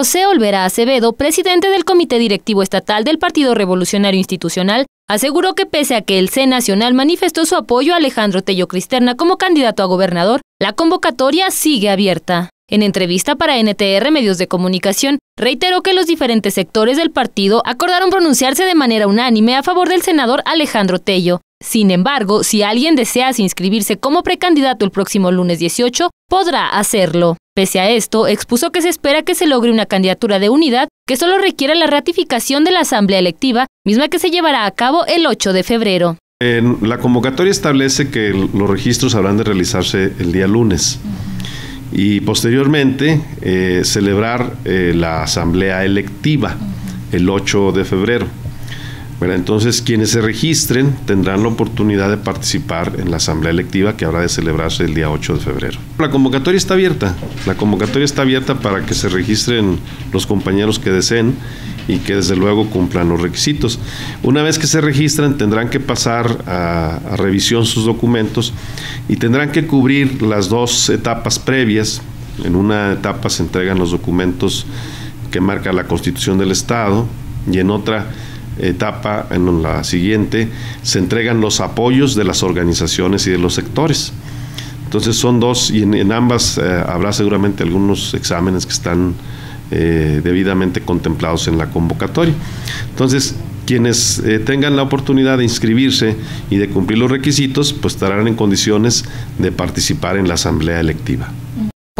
José Olvera Acevedo, presidente del Comité Directivo Estatal del Partido Revolucionario Institucional, aseguró que pese a que el C Nacional manifestó su apoyo a Alejandro Tello Cristerna como candidato a gobernador, la convocatoria sigue abierta. En entrevista para NTR Medios de Comunicación, reiteró que los diferentes sectores del partido acordaron pronunciarse de manera unánime a favor del senador Alejandro Tello. Sin embargo, si alguien desea inscribirse como precandidato el próximo lunes 18, podrá hacerlo. Pese a esto, expuso que se espera que se logre una candidatura de unidad que solo requiera la ratificación de la Asamblea Electiva, misma que se llevará a cabo el 8 de febrero. la convocatoria establece que los registros habrán de realizarse el día lunes y posteriormente eh, celebrar eh, la asamblea electiva el 8 de febrero. Bueno, entonces quienes se registren tendrán la oportunidad de participar en la asamblea electiva que habrá de celebrarse el día 8 de febrero. La convocatoria está abierta, la convocatoria está abierta para que se registren los compañeros que deseen y que desde luego cumplan los requisitos. Una vez que se registran tendrán que pasar a, revisión sus documentos y tendrán que cubrir las dos etapas previas. En una etapa se entregan los documentos que marca la Constitución del Estado y en otra etapa, en la siguiente, se entregan los apoyos de las organizaciones y de los sectores. Entonces son dos y en, ambas eh, habrá seguramente algunos exámenes que están eh, debidamente contemplados en la convocatoria. Entonces, quienes eh, tengan la oportunidad de inscribirse y de cumplir los requisitos, pues estarán en condiciones de participar en la asamblea electiva.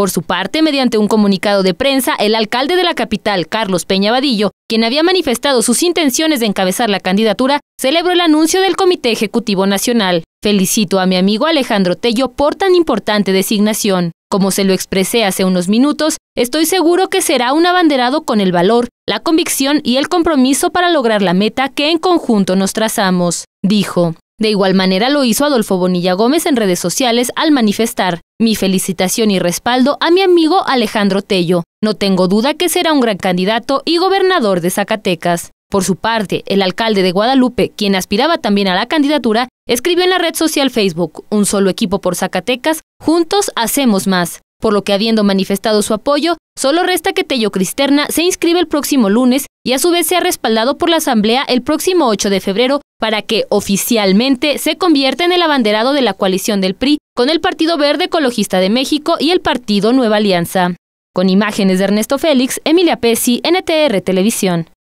Por su parte, mediante un comunicado de prensa, el alcalde de la capital, Carlos Peña Vadillo, quien había manifestado sus intenciones de encabezar la candidatura, celebró el anuncio del Comité Ejecutivo Nacional. Felicito a mi amigo Alejandro Tello por tan importante designación. Como se lo expresé hace unos minutos, estoy seguro que será un abanderado con el valor, la convicción y el compromiso para lograr la meta que en conjunto nos trazamos, dijo. De igual manera lo hizo Adolfo Bonilla Gómez en redes sociales al manifestar mi felicitación y respaldo a mi amigo Alejandro Tello. No tengo duda que será un gran candidato y gobernador de Zacatecas. Por su parte, el alcalde de Guadalupe, quien aspiraba también a la candidatura, escribió en la red social Facebook, Un solo equipo por Zacatecas, juntos hacemos más. Por lo que habiendo manifestado su apoyo, solo resta que Tello Cristerna se inscriba el próximo lunes y a su vez sea respaldado por la Asamblea el próximo 8 de febrero para que oficialmente se convierta en el abanderado de la coalición del PRI con el Partido Verde Ecologista de México y el Partido Nueva Alianza. Con imágenes de Ernesto Félix, Emilia Pesci, NTR Televisión.